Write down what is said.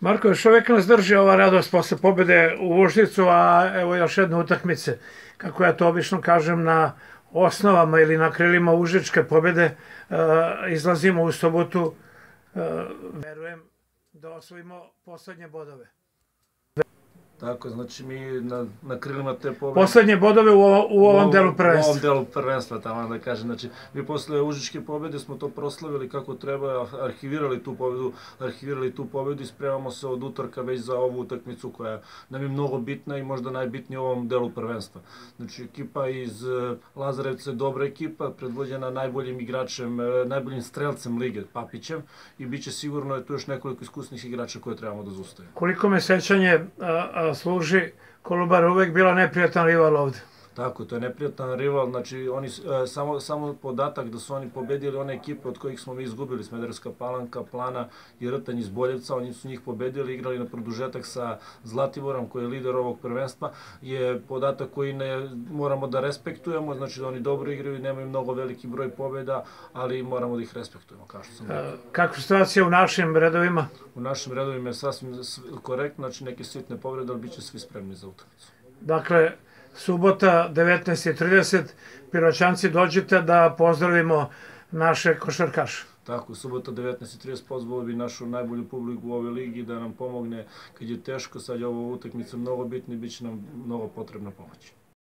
Marko, još uvek nas drži ova radost posle pobede u Užicu, a evo još jedne utakmice, kako ja to obično kažem, na osnovama ili na krilima Užičke pobede uh, izlazimo u sobotu, uh, verujem da osvojimo poslednje bodove. Tako, znači mi na, na krilima te pobede... Poslednje bodove u, ovo, u ovom delu U prvenstva. ovom delu prvenstva, tamo da kažem. Znači, mi posle Užičke pobede smo to proslavili kako treba, arhivirali tu pobedu, arhivirali tu pobedu i spremamo se od utorka već za ovu utakmicu koja nam je mnogo bitna i možda najbitnija u ovom delu prvenstva. Znači, ekipa iz eh, Lazarevca je dobra ekipa, predvođena najboljim igračem, eh, najboljim strelcem lige, Papićem, i bit će sigurno je tu još nekoliko iskusnih igrača koje trebamo da zustavimo. Koliko me sećanje a, a, služi, Kolubar uvek bila neprijatan rival ovde. Tako, to je neprijatan rival, znači oni, e, samo, samo podatak da su oni pobedili one ekipe od kojih smo mi izgubili, Smederska Palanka, Plana i Rtanj iz Boljevca, oni su njih pobedili, igrali na produžetak sa Zlatiborom koji je lider ovog prvenstva, je podatak koji ne moramo da respektujemo, znači da oni dobro igraju i nemaju mnogo veliki broj pobeda, ali moramo da ih respektujemo, kao što sam rekao. A, Kakva je situacija u našim redovima? U našim redovima je sasvim korektno, znači neke sitne povrede, ali bit će svi spremni za utakmicu. Dakle, subota 19.30, Piroćanci dođite da pozdravimo naše košarkaše. Tako, subota 19.30 pozvalo bi našu najbolju publiku u ove ligi da nam pomogne kad je teško, sad je ovo utakmica mnogo bitna i bit će nam mnogo potrebna pomoć.